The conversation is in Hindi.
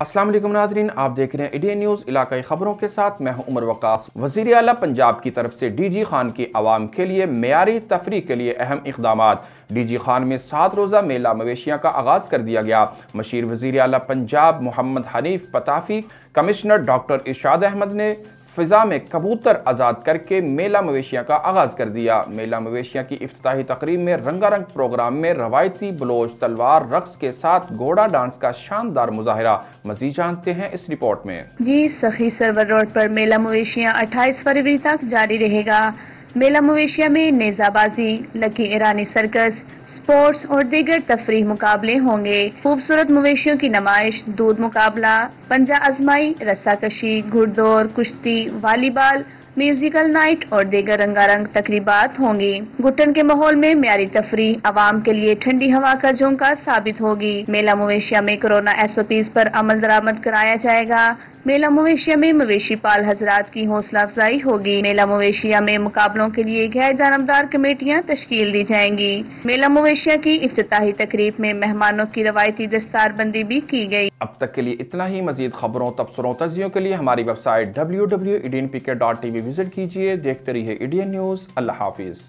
वालेकुम नाजरीन, आप देख रहे हैं इंडियन न्यूज़ इलाकाई ख़बरों के साथ। मैं हूँ उमर वकास। वज़ीर अला पंजाब की तरफ़ से डी जी खान की आवाम के लिए मैारी तफरी के लिए अहम इकदाम डी जी खान में सात रोज़ा मेला मवेशियाँ का आगाज़ कर दिया गया। मशीर वज़ीर अला पंजाब मोहम्मद हनीफ पताफ़ी कमिश्नर डॉक्टर इरशाद अहमद ने फ़िज़ा में कबूतर आज़ाद करके मेला मवेशियाँ का आगाज़ कर दिया। मेला मवेशियाँ की अफ्ताही तकरीब में रंगारंग प्रोग्राम में रवायती बलोच, तलवार, रक्स के साथ घोड़ा डांस का शानदार मुजाहरा। मजीद जानते हैं इस रिपोर्ट में। जी, सखी सरवर रोड आरोप मेला मवेशियाँ अट्ठाईस फरवरी तक जारी रहेगा। मेला मवेशिया में नेजाबाजी, लकी ईरानी सर्कस, स्पोर्ट्स और दीगर तफरी मुकाबले होंगे। खूबसूरत मवेशियों की नुमाइश, दूध मुकाबला, पंजा आजमाई रस्सा कशी घुड़दौड़ कुश्ती, वालीबॉल म्यूजिकल नाइट और दीगर रंगारंग तकरीबात होंगी। घुटन के माहौल में म्यारी तफरी, आवाम के लिए ठंडी हवा का झोंका साबित होगी। मेला मवेशिया में कोरोना एस ओ पीज पर अमल दरामद कराया जाएगा। मेला मवेशिया में मवेशी पाल हजरात की हौसला अफजाई होगी। मेला मवेशिया में मुकाबलों के लिए गैर जानबदार कमेटियाँ तश्कील दी जाएँगी। मेला मवेशिया की अफ्ताही तकरीब में मेहमानों की रवायती दस्तार बंदी भी की गई अब तक के लिए इतना ही। मजीद खबरों, तबसरों, तजियों के लिए हमारी website W W dot T V visit कीजिए देखते रहिए इंडियन न्यूज़। अल्लाह हाफिज़।